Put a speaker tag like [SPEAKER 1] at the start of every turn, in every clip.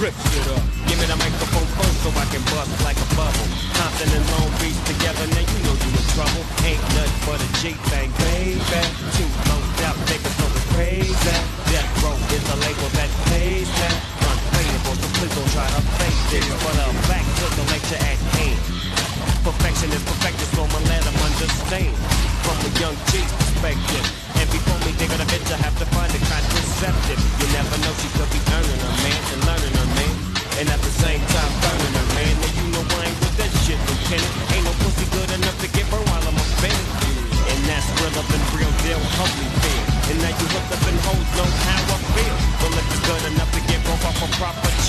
[SPEAKER 1] Rip
[SPEAKER 2] shit up.
[SPEAKER 1] Give me the microphone close so I can bust like a bubble. Compton and Long Beach together, now you know you in trouble. Ain't nothing but a G-Thang, baby. Too low out niggas going crazy. Death Row is the label that pays that. Unpayable, so please don't try to fake this. But I'm back to the lecture at hand. Perfection is perfected, so I'ma let them understand. From a young G's perspective.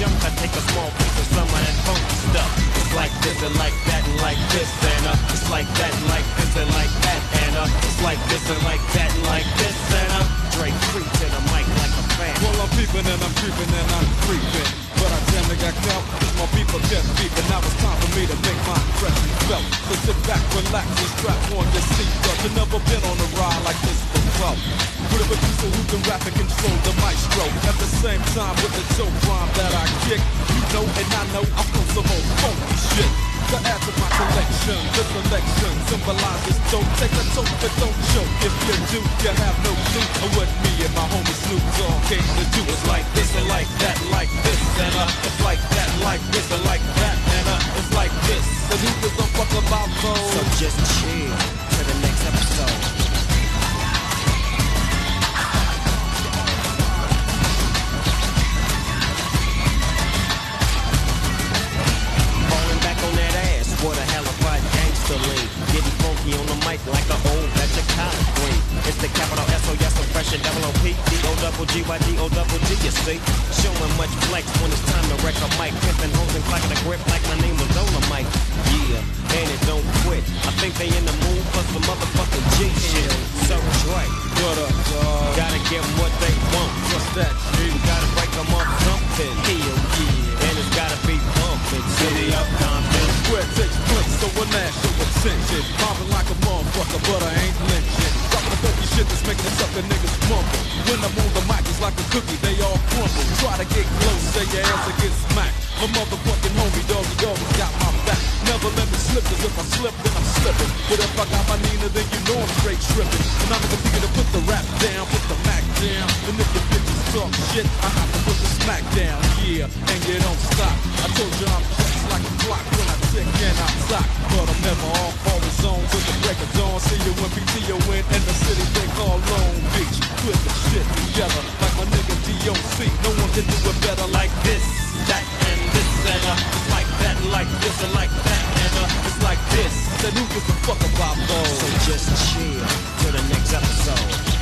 [SPEAKER 1] Chunk, I take a small piece of some of that funky stuff. It's like this and like that and like this and uh, it's like that and like this and like that and uh, it's like this and like that and like this and uh, Dre free to the mic like a fan.
[SPEAKER 2] Well, I'm peeping and I'm creeping and I'm creeping. But I damn near got caught cause my people kept beeping. Now it's time for me to make my impression felt. So sit back, relax, and strap on your seatbelt. You've never been on a ride like this before. With a producer who can rap and control the maestro. At the same time with the dope rhyme that I kick. You know and I know I feel some old funky shit. To add to my collection, the selection symbolizes don't take a toke but don't choke. If you do, you have no clue of what me and my homie Snoop Dogg came to do. It's like this and like that, like this and uh, like that,
[SPEAKER 1] the capital S-O-S oppression, double O-P, D-O-double G-Y-D-O double G, you see. Showing much flex when it's time to wreck a mic. Pimping hoes and clocking a grip like my name was Dolomite. Yeah, and it don't quit. I think they in the mood for some motherfucking G shit. So Dre,
[SPEAKER 2] What up, dog?
[SPEAKER 1] gotta give what they want.
[SPEAKER 2] What's that, G?
[SPEAKER 1] Gotta break 'em up something. Hell yeah. And it's gotta be bumping. City of Compton.
[SPEAKER 2] Where it takes place, so a national attention. Mobbing like a motherfucker, but I ain't lynching. The shit that's making the sucker niggas mumble. When I'm on the mic, it's like a cookie, they all crumble. Try to get close, say your ass will get smacked. My motherfucking homie, doggy always got my back. Never let me slip, cause if I slip, then I'm slipping. But if I got my Nina, then you know I'm straight tripping. And I'm the nigga to put the rap down, put the Mac down. And if your bitches talk shit, I have to put the smack down, yeah. And you don't stop. I told you I'm just like a clock when I tick and I clock. But I'm never off, on till the break of dawn. See you when PTO in, in the city they call Long Beach. Put the shit together like my nigga DOC. No one can do it better like this, that, and this, and uh, it's like that, like this, and like that, and uh, it's like this. Then who gives a fuck about those?
[SPEAKER 1] So just chill to the next episode.